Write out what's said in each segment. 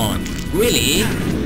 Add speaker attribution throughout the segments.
Speaker 1: on. Really?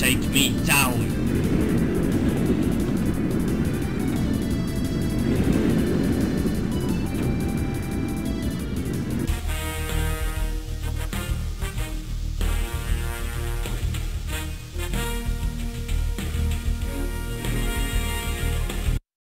Speaker 1: Take me down.